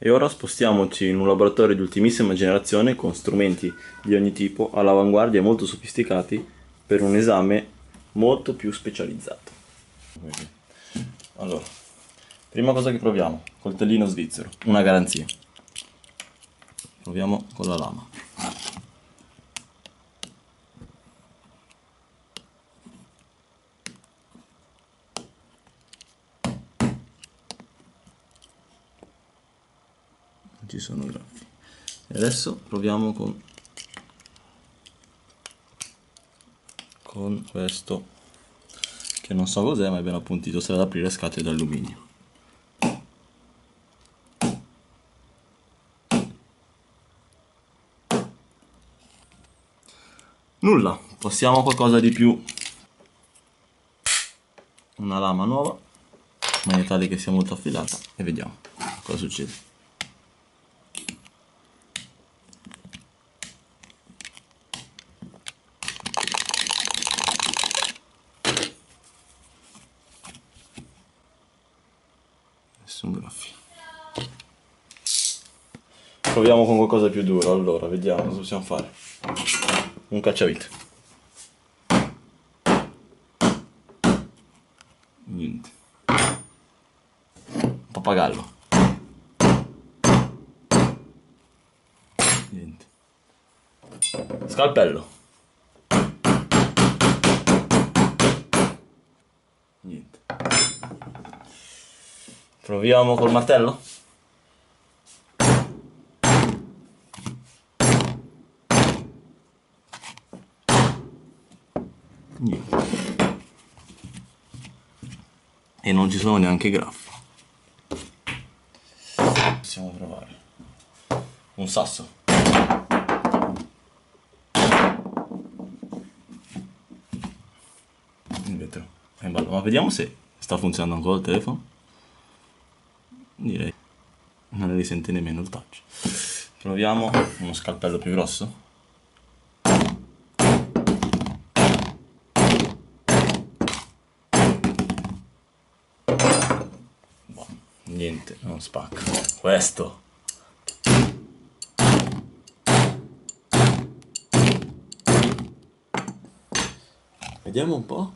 E ora spostiamoci in un laboratorio di ultimissima generazione con strumenti di ogni tipo all'avanguardia e molto sofisticati per un esame molto più specializzato. Allora, prima cosa che proviamo, coltellino svizzero, una garanzia. Proviamo con la lama. Ci sono graffi. E adesso proviamo con con questo che non so cos'è ma è ben appuntito serve ad aprire scatole d'alluminio. Nulla possiamo qualcosa di più. Una lama nuova in maniera tale che sia molto affilata e vediamo cosa succede nessun graffio proviamo con qualcosa più duro allora vediamo cosa possiamo fare. Un cacciavite. Niente. Un pappagallo. Niente. Scalpello. Niente Proviamo col martello? Niente. E non ci sono neanche graffi. Possiamo provare. Un sasso. Il vetro è in ballo. Ma vediamo se sta funzionando ancora il telefono direi. Non ne risente nemmeno il touch. Proviamo. Uno scalpello più grosso. Niente non spacca. Questo. Vediamo un po'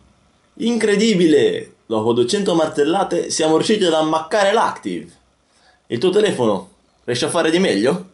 incredibile Dopo 200 martellate siamo riusciti ad ammaccare l'Active. Il tuo telefono riesce a fare di meglio?